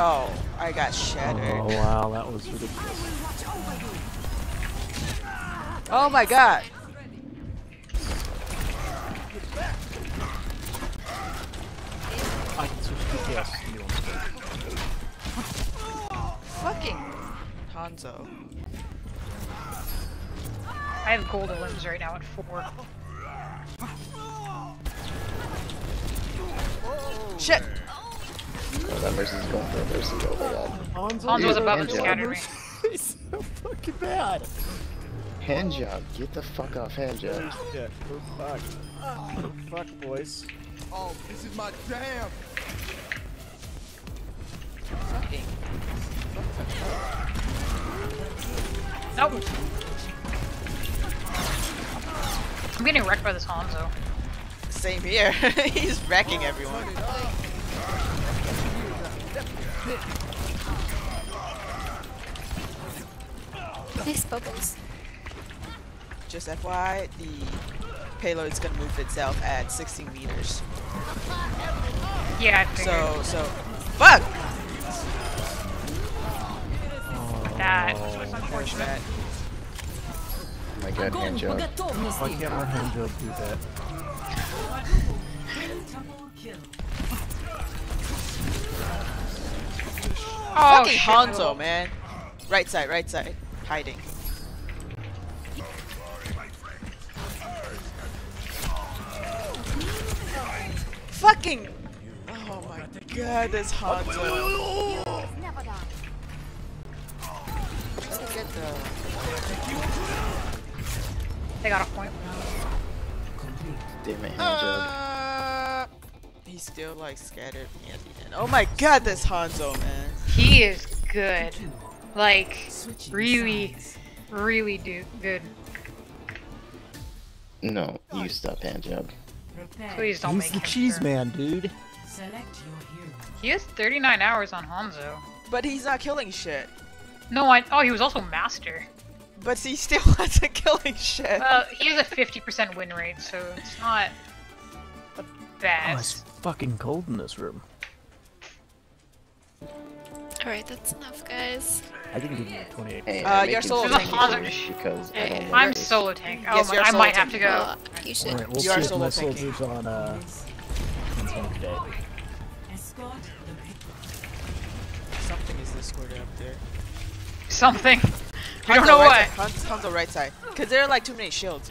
Oh, I got shattered. Oh wow, that was ridiculous. Oh my god. I can switch DPS. You want to Fucking Hanzo. I have golden limbs right now at four. Shit. Oh, that Mercy's going for a Mercy. Oh my. Hanzo, Hanzo was above and and scattered me. He's so fucking bad. Hand job. Get the fuck off hand job. Shit, we're fucked. We're boys. Oh, this is my jam. Fucking. Nope. I'm getting wrecked by this Hanzo. Same here. He's wrecking everyone. Nice bubbles. Just FYI, the payload's gonna move itself at 16 meters. Yeah, I figured So, so, fuck! that oh, was unfortunate. Oh my god, hand job. Why can't our hand job do that? Oh, Fucking shit. Hanzo, man. Right side, right side. Hiding. Fucking. Oh my god, this Hanzo. Let's get the. They got a point. Damn it, hand job. Uh, he's still like scattered me at the end. Oh my god, this Hanzo, man. He is good. Like, really, really do good. No, you stop hand job. Please don't He's make the him cheese turn. man, dude. He has 39 hours on Hanzo. But he's not killing shit. No, I. Oh, he was also master. But he still wasn't killing shit. Well, he has a 50% win rate, so it's not the Oh, it's fucking cold in this room. Alright, that's enough, guys. I can give you 28. Hey, Uh, I'm you're solo tank. you Hanzo because I don't know I'm this. solo tank. Oh Yes, my, you're I solo might have to go. Well, you should. Alright, we'll You see if my tanking. soldiers on, uh... on dead. Something is escorted up there. Something. We don't know right what. Side. Hanzo, Hanzo right side. Cause there are like too many shields.